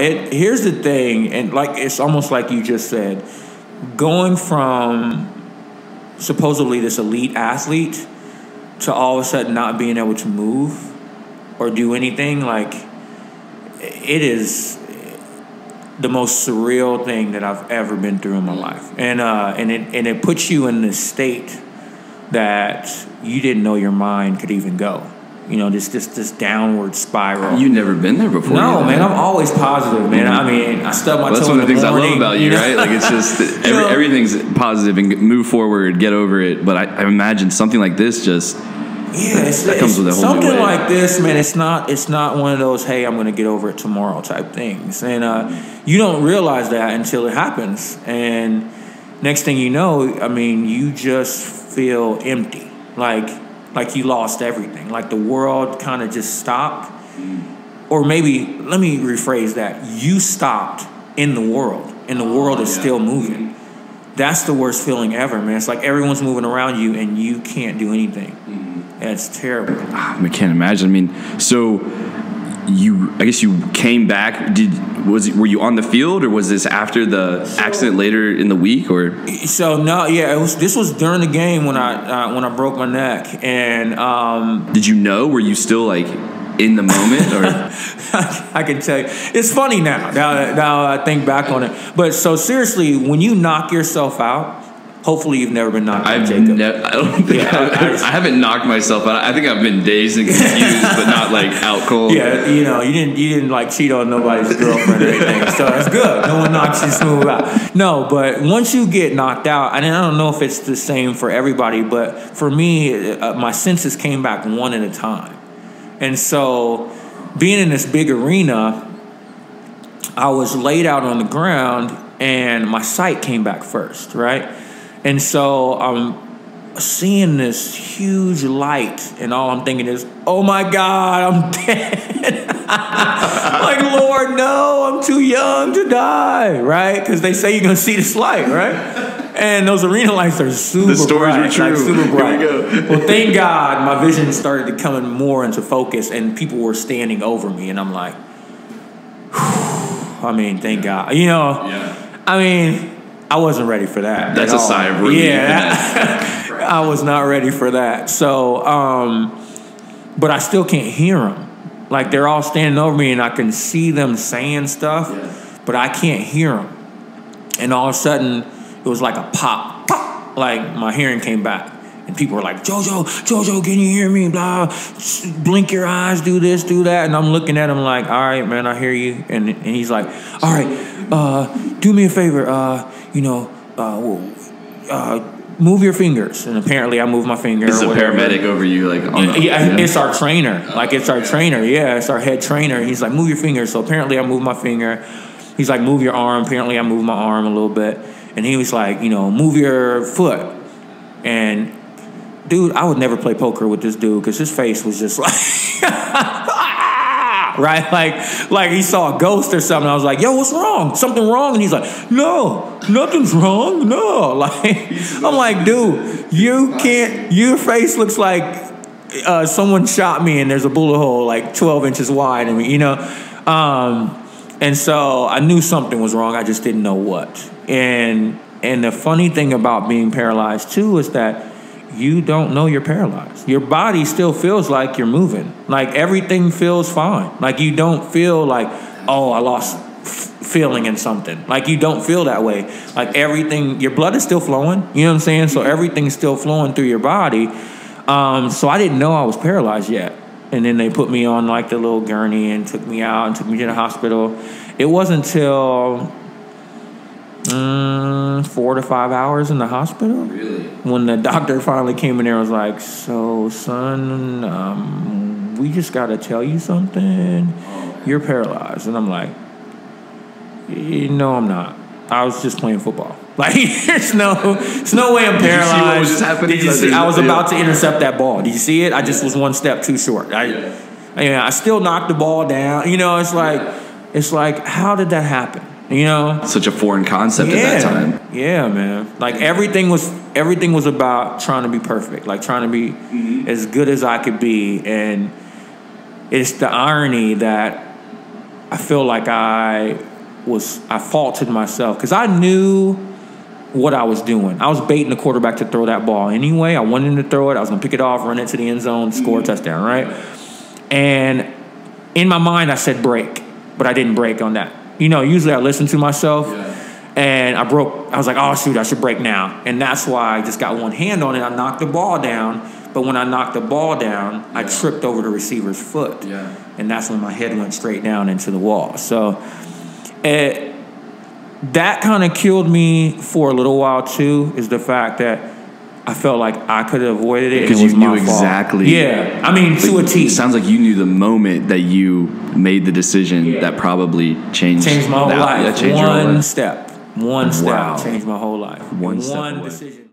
It here's the thing, and like it's almost like you just said, going from supposedly this elite athlete to all of a sudden not being able to move or do anything like it is the most surreal thing that I've ever been through in my life, and uh, and it and it puts you in this state that you didn't know your mind could even go. You know, this this this downward spiral. You've never been there before. no, man, I'm always positive, man. I mean, I stub my Well, that's toe one of the things I morning, love about you, know? right? Like it's just every, know? everything's positive and move forward, get over it. But I, I imagine something like this just Yeah, it's, That comes it's with a whole something like this, man. It's not. It's not one of those. Hey, I'm going to get over it tomorrow type things, and uh, you don't realize that until it happens. And next thing you know, I mean, you just feel empty, like like you lost everything, like the world kind of just stopped. Or maybe let me rephrase that: you stopped in the world, and the world is oh, still moving. Mm-hmm. That's the worst feeling ever, man. It's like everyone's moving around you, and you can't do anything. Mm-hmm. That's terrible. Ah, I can't imagine. I mean, so you, I guess you came back. Did was were you on the field or was this after the accident later in the week or? So no, yeah, it was. This was during the game when I uh, when I broke my neck, and um, Did you know? Were you still like in the moment or? I can tell you, it's funny now. Now, now I think back on it. But so seriously, when you knock yourself out, hopefully you've never been knocked out, I've Jacob. never. I don't think Yeah, I, I- I, haven't knocked myself out. I think I've been dazed and confused, but not like out cold. Yeah, you know, you didn't you didn't like cheat on nobody's girlfriend or anything, so that's good. No one knocks you smooth out. No, but once you get knocked out, and I don't know if it's the same for everybody, but for me, uh, my senses came back one at a time, and so being in this big arena, I was laid out on the ground, and my sight came back first, right, and so I'm seeing this huge light, and all I'm thinking is, "Oh my God, I'm dead!" like, Lord, no, I'm too young to die, right? Because they say you're gonna see this light, right? And those arena lights are super The stories bright, were true. like super Here we go. Well, thank God, my vision started to come more into focus, and people were standing over me, and I'm like, I mean, thank God, you know. Yeah. I mean, I wasn't ready for that. That's at a all. sigh of relief, Yeah, I was not ready for that. So, um, but I still can't hear them. Like they're all standing over me, and I can see them saying stuff, but I can't hear them. And all of a sudden, it was like a pop, pop. Like my hearing came back. And people were like, Jojo, Jojo, can you hear me? Blah, blink your eyes, do this, do that. And I'm looking at him like, all right, man, I hear you. And, and he's like, all right, uh, do me a favor, uh, you know, uh, uh, move your fingers. And apparently I moved my finger. Or a paramedic over you, like on the, Yeah, it's our trainer. Like it's our trainer. Yeah, it's our head trainer. He's like, move your finger. So apparently, I moved my finger. He's like, move your arm. Apparently, I moved my arm a little bit. And he was like, you know, move your foot. And dude, I would never play poker with this dude because his face was just like, right, like, like he saw a ghost or something. I was like, yo, what's wrong? Something wrong? And he's like, no, nothing's wrong. No, like, I'm like, dude, you can't. Your face looks like uh, someone shot me and there's a bullet hole like 12 inches wide. Mean, you know. Um, and so I knew something was wrong. I just didn't know what. And and the funny thing about being paralyzed too is that you don't know you're paralyzed. Your body still feels like you're moving. Like everything feels fine. Like you don't feel like, oh, I lost f- feeling in something. Like you don't feel that way. Like everything, your blood is still flowing. You know what I'm saying? So everything's still flowing through your body. Um, so I didn't know I was paralyzed yet. And then they put me on like the little gurney and took me out and took me to the hospital. It wasn't until mm, four to five hours in the hospital Really? When the doctor finally came in there and was like, "So, son, um, we just got to tell you something. You're paralyzed." And I'm like, "Eh, "No, I'm not. I was just playing football. Like, there's no, there's no way I'm you see what paralyzed." was just happening? Did you see? I was about to intercept that ball. Did you see it? I just was one step too short. I, yeah, I still knocked the ball down. You know, it's like, it's like, how did that happen? You know, Such a foreign concept at that time. yeah, man. Like everything was everything was about trying to be perfect, like trying to be Mm-hmm. as good as I could be, and it's the irony that I feel like I was I faulted myself because I knew what I was doing. I was baiting the quarterback to throw that ball anyway. I wanted him to throw it. I was gonna pick it off, run it to the end zone, score a touchdown, right? And in my mind, I said break, but I didn't break on that. You know, usually I listen to myself. And I broke. I was like, "Oh shoot, I should break now." And that's why I just got one hand on it. I knocked the ball down, but when I knocked the ball down, I tripped over the receiver's foot. Yeah. And that's when my head went straight down into the wall. So, it, that kind of killed me for a little while too. Is the fact that I felt like I could have avoided it. Because it was you knew my fault. exactly. Yeah, I mean to a T. It sounds like you knew the moment that you made the decision Yeah. that probably changed changed my whole that- life. Yeah, changed one life. step, one step Wow. changed my whole life. One one decision.